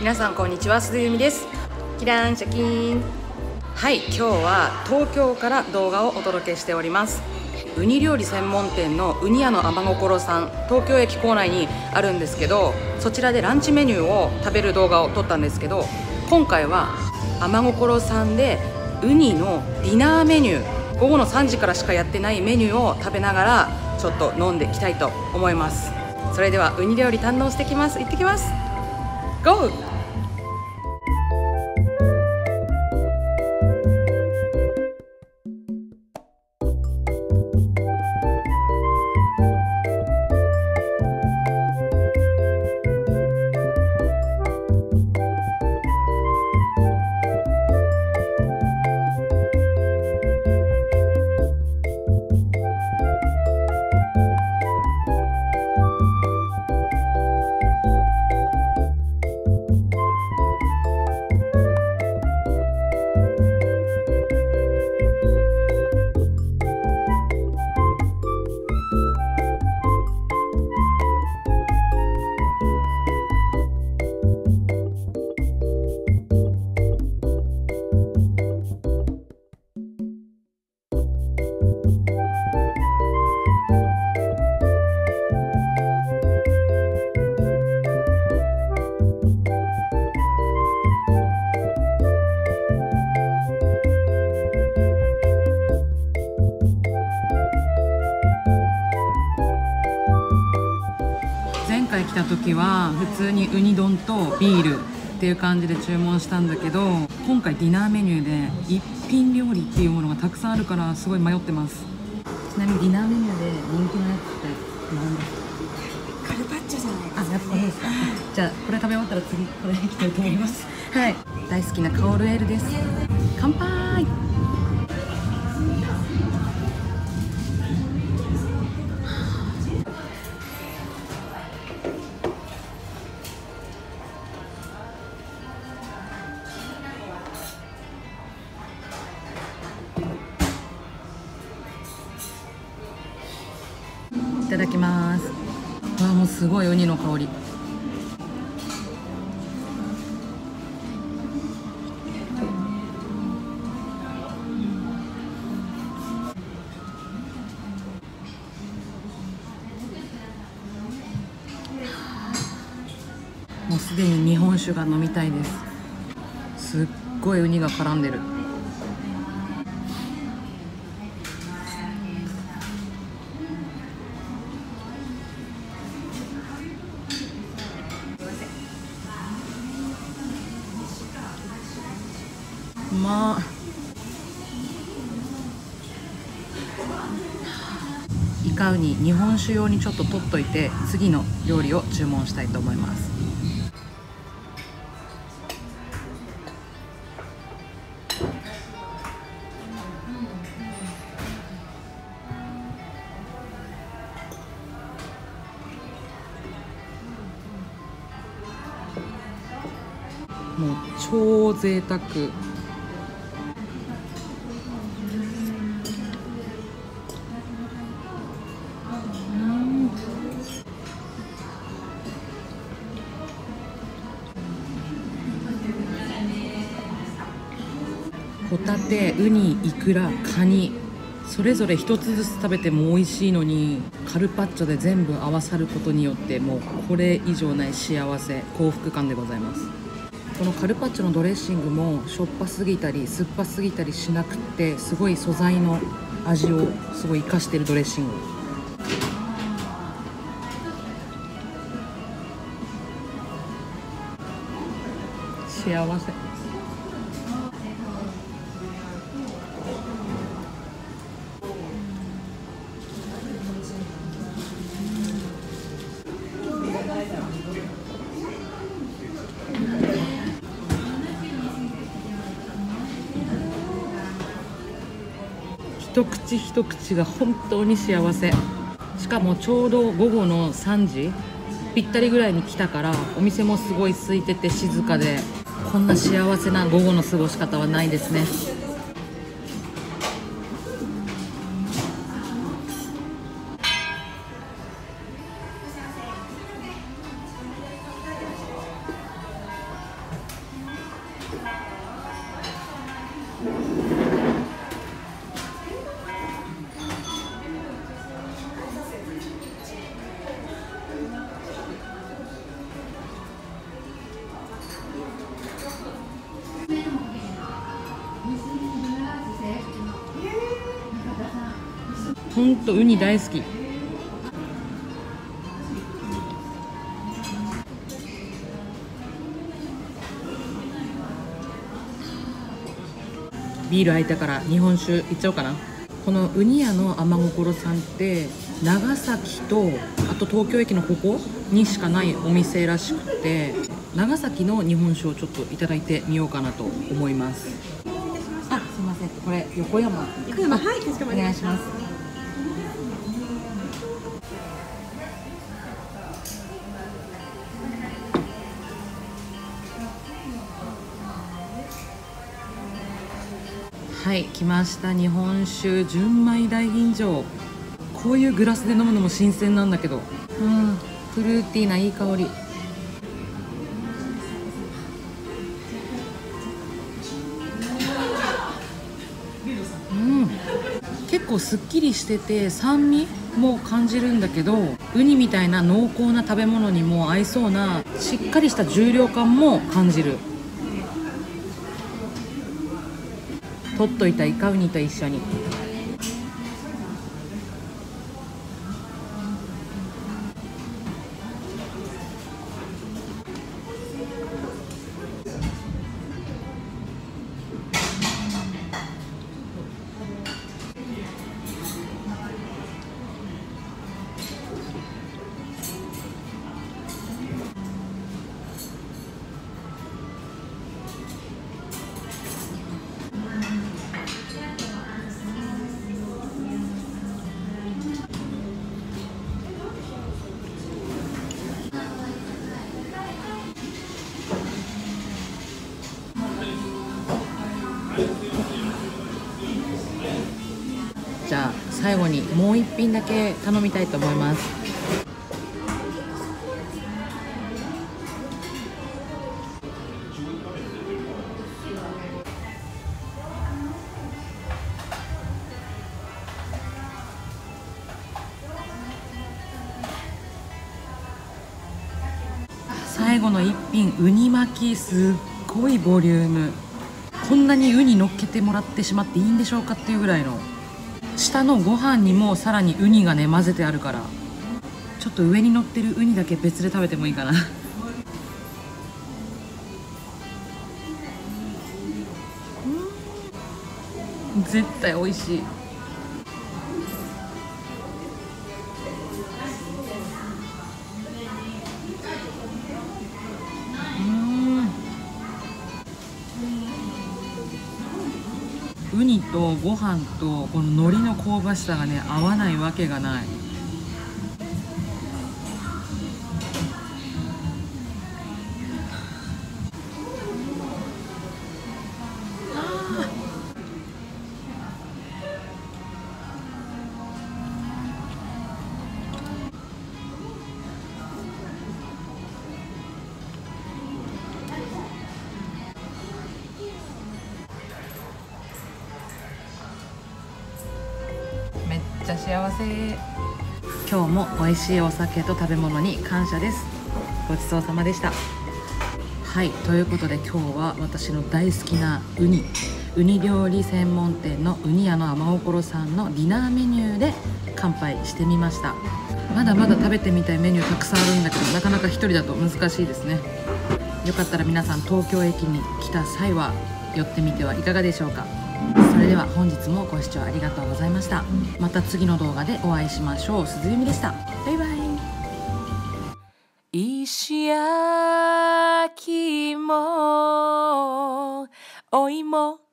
皆さんこんにちは鈴由美です。キラーンシャキーン。はい今日は東京から動画をお届けしております。ウニ料理専門店のウニ屋の天心さん東京駅構内にあるんですけどそちらでランチメニューを食べる動画を撮ったんですけど今回は天心さんでウニのディナーメニュー午後の3時からしかやってないメニューを食べながらちょっと飲んでいきたいと思います。それではウニ料理堪能してきます。行ってきます。GO! 時は普通にウニ丼とビールっていう感じで注文したんだけど今回ディナーメニューで一品料理っていうものがたくさんあるからすごい迷ってます。ちなみにディナーメニューで人気のやつって何ですか？カルパッチョじゃないあ、やっぱいいですか。じゃあこれ食べ終わったら次これ行きたいと思います。はい。大好きなカオルエールです。乾杯ただきます。わあもうすごいウニの香り。もうすでに日本酒が飲みたいです。すっごいウニが絡んでる。まっ。イカウニ日本酒用にちょっと取っといて次の料理を注文したいと思います。もう超贅沢。タテウニイクラカニそれぞれ一つずつ食べても美味しいのにカルパッチョで全部合わさることによってもうこれ以上ない幸せ幸福感でございます。このカルパッチョのドレッシングもしょっぱすぎたり酸っぱすぎたりしなくってすごい素材の味をすごい生かしてるドレッシング。幸せ。一口一口が本当に幸せ。しかもちょうど午後の3時。ぴったりぐらいに来たからお店もすごい空いてて静かでこんな幸せな午後の過ごし方はないですね。ほんとウニ大好き。ビール空いたから日本酒いっちゃおうかな。このウニ屋の天心さんって長崎とあと東京駅のここにしかないお店らしくて長崎の日本酒をちょっといただいてみようかなと思います。あすいません。これ横山。横山はいかしこまりましお願いしますはい来ました。日本酒純米大吟醸。こういうグラスで飲むのも新鮮なんだけど。うんフルーティーないい香り。うん。結構すっきりしてて酸味も感じるんだけどウニみたいな濃厚な食べ物にも合いそうなしっかりした重量感も感じる。取っといたイカウニと一緒に。最後にもう一品だけ頼みたいと思います。最後の一品ウニ巻きすっごいボリューム。こんなにウニ乗っけてもらってしまっていいんでしょうかっていうぐらいの。下のご飯にもさらにウニがね混ぜてあるから。ちょっと上に乗ってるウニだけ別で食べてもいいかな。うん。絶対美味しい。ご飯とこの海苔の香ばしさがね合わないわけがない。幸せ。今日も美味しいお酒と食べ物に感謝です。ごちそうさまでした。はいということで今日は私の大好きなウニ。ウニ料理専門店のウニ屋の天心さんのディナーメニューで乾杯してみました。まだまだ食べてみたいメニューたくさんあるんだけどなかなか一人だと難しいですね。よかったら皆さん東京駅に来た際は寄ってみてはいかがでしょうか。れでは本日もご視聴ありがとうございました。また次の動画でお会いしましょう。鈴弓でした。バイバイ。石焼きもお芋。